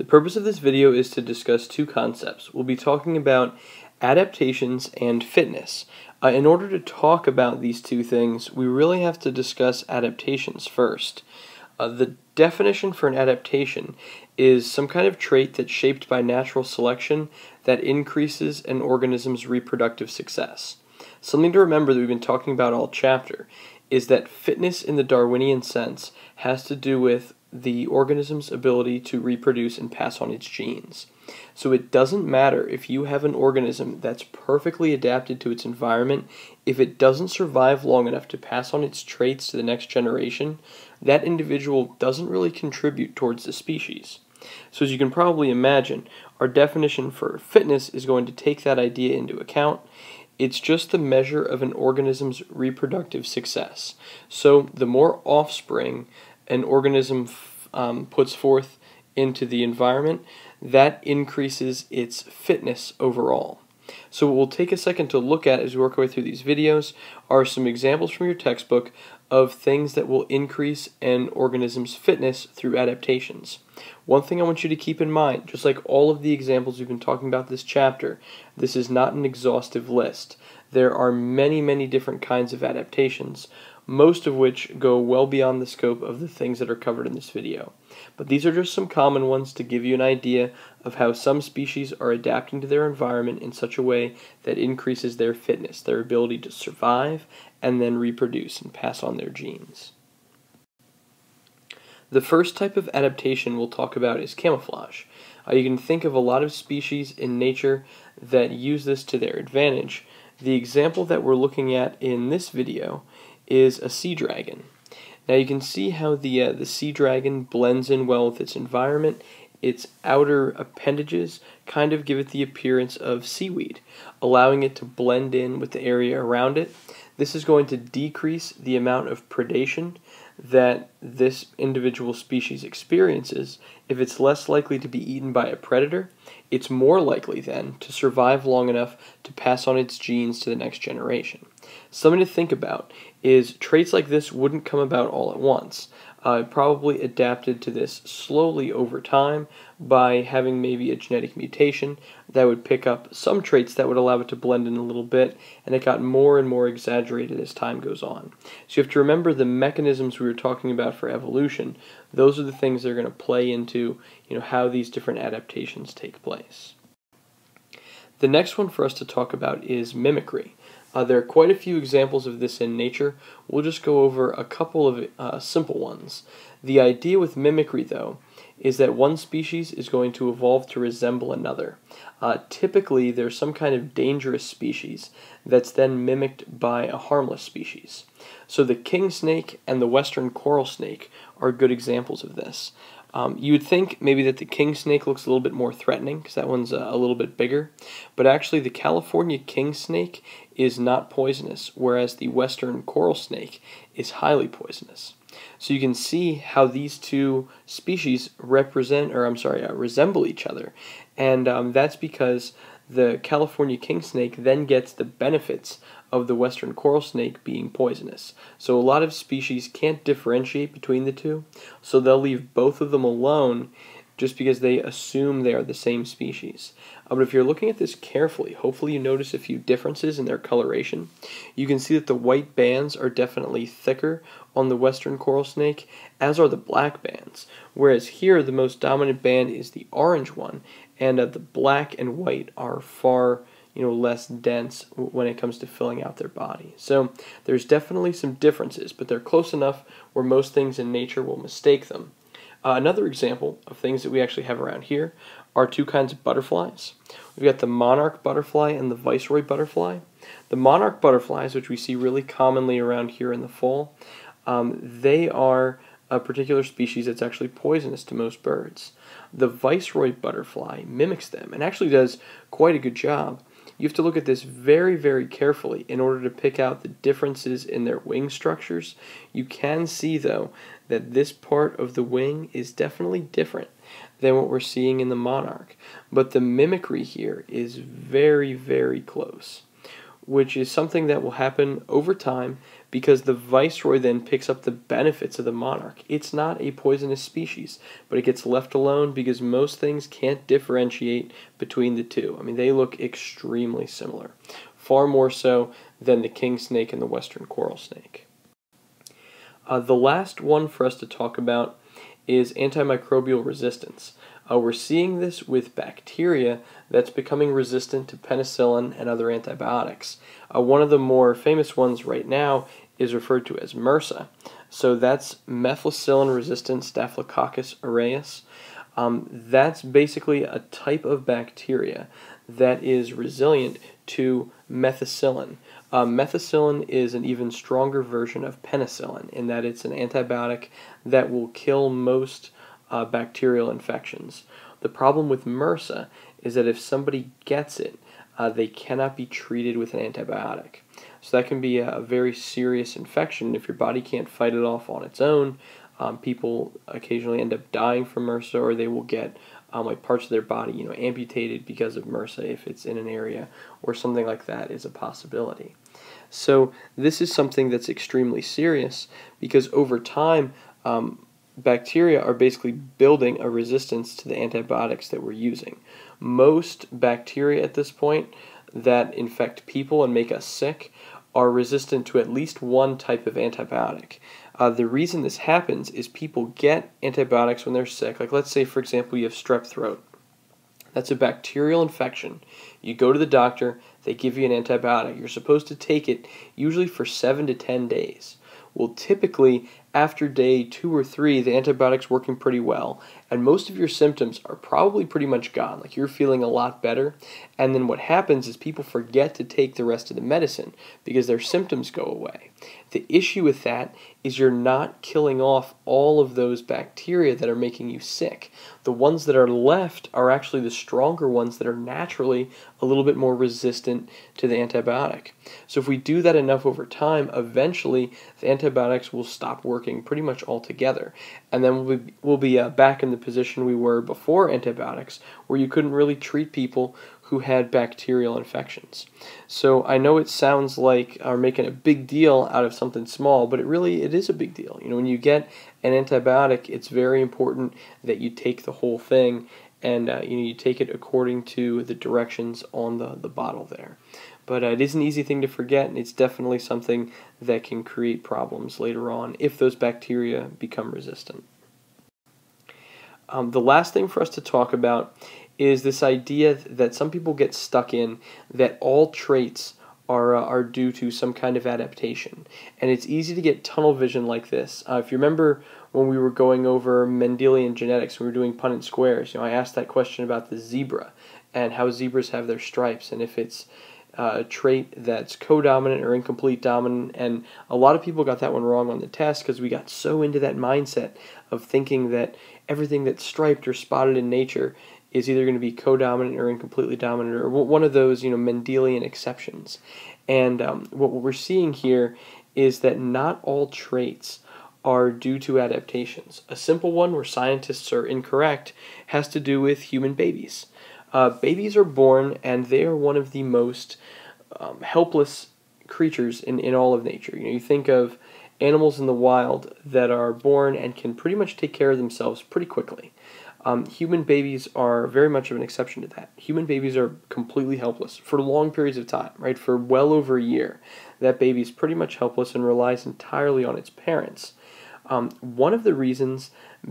The purpose of this video is to discuss two concepts. We'll be talking about adaptations and fitness. Uh, in order to talk about these two things, we really have to discuss adaptations first. Uh, the definition for an adaptation is some kind of trait that's shaped by natural selection that increases an organism's reproductive success. Something to remember that we've been talking about all chapter is that fitness in the Darwinian sense has to do with the organism's ability to reproduce and pass on its genes. So it doesn't matter if you have an organism that's perfectly adapted to its environment, if it doesn't survive long enough to pass on its traits to the next generation, that individual doesn't really contribute towards the species. So as you can probably imagine, our definition for fitness is going to take that idea into account. It's just the measure of an organism's reproductive success. So the more offspring an organism um, puts forth into the environment, that increases its fitness overall. So what we'll take a second to look at as we work our way through these videos are some examples from your textbook of things that will increase an organism's fitness through adaptations. One thing I want you to keep in mind, just like all of the examples we've been talking about this chapter, this is not an exhaustive list. There are many, many different kinds of adaptations, most of which go well beyond the scope of the things that are covered in this video. But these are just some common ones to give you an idea of how some species are adapting to their environment in such a way that increases their fitness, their ability to survive, and then reproduce and pass on their genes. The first type of adaptation we'll talk about is camouflage. Uh, you can think of a lot of species in nature that use this to their advantage. The example that we're looking at in this video is a sea dragon. Now you can see how the, uh, the sea dragon blends in well with its environment. Its outer appendages kind of give it the appearance of seaweed, allowing it to blend in with the area around it. This is going to decrease the amount of predation that this individual species experiences. If it's less likely to be eaten by a predator, it's more likely then to survive long enough to pass on its genes to the next generation. Something to think about is traits like this wouldn't come about all at once. Uh, probably adapted to this slowly over time by having maybe a genetic mutation that would pick up some traits that would allow it to blend in a little bit, and it got more and more exaggerated as time goes on. So you have to remember the mechanisms we were talking about for evolution. Those are the things that are going to play into you know how these different adaptations take place. The next one for us to talk about is mimicry. Uh, there are quite a few examples of this in nature. We'll just go over a couple of uh, simple ones. The idea with mimicry, though, is that one species is going to evolve to resemble another. Uh, typically, there's some kind of dangerous species that's then mimicked by a harmless species. So the king snake and the western coral snake are good examples of this. Um, you would think maybe that the king snake looks a little bit more threatening because that one's a, a, little bit bigger, but actually the California king snake is not poisonous, whereas the western coral snake is highly poisonous. So you can see how these two species represent, or I'm sorry, uh, resemble each other, and um, that's because the California king snake then gets the benefits of the western coral snake being poisonous. So a lot of species can't differentiate between the two, so they'll leave both of them alone just because they assume they are the same species. Uh, but if you're looking at this carefully, hopefully you notice a few differences in their coloration. You can see that the white bands are definitely thicker on the western coral snake, as are the black bands, whereas here the most dominant band is the orange one, and uh, the black and white are far you know less dense when it comes to filling out their body. So there's definitely some differences, but they're close enough where most things in nature will mistake them. Uh, another example of things that we actually have around here are two kinds of butterflies. We've got the monarch butterfly and the viceroy butterfly. The monarch butterflies, which we see really commonly around here in the fall, um, they are a particular species that's actually poisonous to most birds. The viceroy butterfly mimics them and actually does quite a good job. You have to look at this very, very carefully in order to pick out the differences in their wing structures. You can see, though, that this part of the wing is definitely different than what we're seeing in the monarch. But the mimicry here is very, very close, which is something that will happen over time because the viceroy then picks up the benefits of the monarch. It's not a poisonous species, but it gets left alone because most things can't differentiate between the two. I mean, they look extremely similar, far more so than the king snake and the western coral snake. Uh, the last one for us to talk about is antimicrobial resistance. Uh, we're seeing this with bacteria that's becoming resistant to penicillin and other antibiotics. Uh, one of the more famous ones right now is referred to as MRSA. So that's methicillin resistant Staphylococcus aureus. Um, that's basically a type of bacteria that is resilient to methicillin. Uh, methicillin is an even stronger version of penicillin in that it's an antibiotic that will kill most uh, bacterial infections. The problem with MRSA is that if somebody gets it, uh, they cannot be treated with an antibiotic. So that can be a, very serious infection. If your body can't fight it off on its own, um, people occasionally end up dying from MRSA, or they will get um, like parts of their body, you know, amputated because of MRSA if it's in an area, or something like that is a possibility. So this is something that's extremely serious because over time, um, bacteria are basically building a resistance to the antibiotics that we're using. Most bacteria at this point that infect people and make us sick are resistant to at least one type of antibiotic. Uh, the reason this happens is people get antibiotics when they're sick. Like, let's say, for example, you have strep throat. That's a bacterial infection. You go to the doctor, they give you an antibiotic. You're supposed to take it usually for 7 to 10 days. Well, typically, after day two or three, the antibiotic's working pretty well, and most of your symptoms are probably pretty much gone. Like you're feeling a lot better, and then what happens is people forget to take the rest of the medicine because their symptoms go away. The issue with that is you're not killing off all of those bacteria that are making you sick. The ones that are left are actually the stronger ones that are naturally a little bit more resistant to the antibiotic. So if we do that enough over time, eventually the antibiotics will stop working pretty much altogether. And then we'll be, we'll be uh, back in the position we were before antibiotics, where you couldn't really treat people who had bacterial infections. So I know it sounds like are making a big deal out of something small, but it really it is a big deal. You know, when you get an antibiotic, it's very important that you take the whole thing and uh, you know you take it according to the directions on the, the bottle there. But uh, it is an easy thing to forget, and it's definitely something that can create problems later on if those bacteria become resistant. Um, the last thing for us to talk about is this idea that some people get stuck in that all traits are, uh, are due to some kind of adaptation. And it's easy to get tunnel vision like this. Uh, if you remember when we were going over Mendelian genetics, we were doing Punnett squares, you know, I asked that question about the zebra and how zebras have their stripes and if it's uh, trait that's codominant or incomplete dominant. And a lot of people got that one wrong on the test because we got so into that mindset of thinking that everything that's striped or spotted in nature is either going to be codominant or incompletely dominant or one of those you know Mendelian exceptions. And um, what we're seeing here is that not all traits are due to adaptations. A simple one where scientists are incorrect has to do with human babies. Uh, babies are born and they are one of the most um, helpless creatures in, in all of nature. You know, you think of animals in the wild that are born and can pretty much take care of themselves pretty quickly. Um, human babies are very much of an exception to that. Human babies are completely helpless for long periods of time, right? For well over a year, that baby is pretty much helpless and relies entirely on its parents. Um, one of the reasons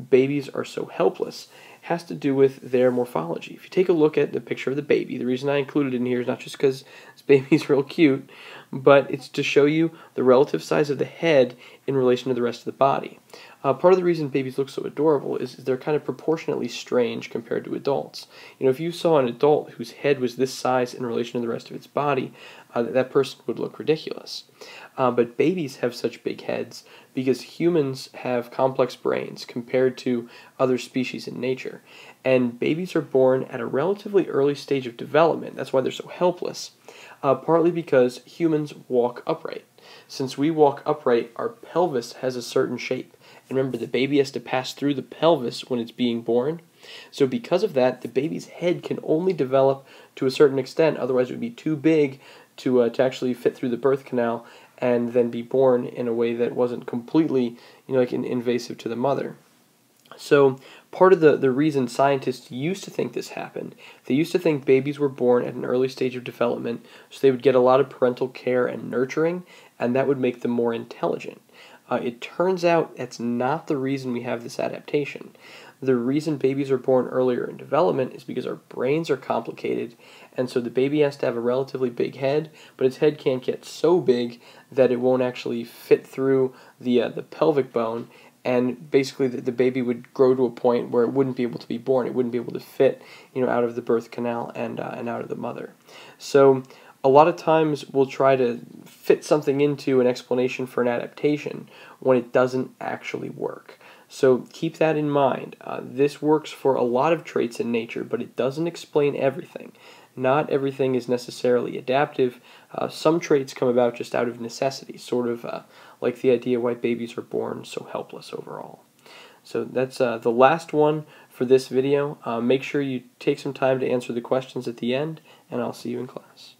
babies are so helpless has to do with their morphology. If you take a look at the picture of the baby, the reason I included it in here is not just because this baby's real cute, but it's to show you the relative size of the head in relation to the rest of the body. Uh, part of the reason babies look so adorable is they're kind of proportionately strange compared to adults. You know, if you saw an adult whose head was this size in relation to the rest of its body, uh, that person would look ridiculous. Uh, but babies have such big heads because humans have complex brains compared to other species in nature. And babies are born at a relatively early stage of development. That's why they're so helpless. Uh, partly because humans walk upright. Since we walk upright, our pelvis has a certain shape. And remember, the baby has to pass through the pelvis when it's being born. So, because of that, the baby's head can only develop to a certain extent, otherwise, it would be too big to, uh, to actually fit through the birth canal and then be born in a way that wasn't completely, you know, like invasive to the mother. So part of the, the reason scientists used to think this happened, they used to think babies were born at an early stage of development, so they would get a lot of parental care and nurturing, and that would make them more intelligent. Uh, it turns out that's not the reason we have this adaptation. The reason babies are born earlier in development is because our brains are complicated, and so the baby has to have a relatively big head, but its head can't get so big that it won't actually fit through the uh, the pelvic bone, and basically the, the baby would grow to a point where it wouldn't be able to be born. It wouldn't be able to fit, you know, out of the birth canal and uh, and out of the mother. So a lot of times we'll try to fit something into an explanation for an adaptation when it doesn't actually work. So keep that in mind. Uh, this works for a lot of traits in nature, but it doesn't explain everything. Not everything is necessarily adaptive. Uh, some traits come about just out of necessity, sort of uh, like the idea why babies are born so helpless overall. So that's uh, the last one for this video. Uh, make sure you take some time to answer the questions at the end, and I'll see you in class.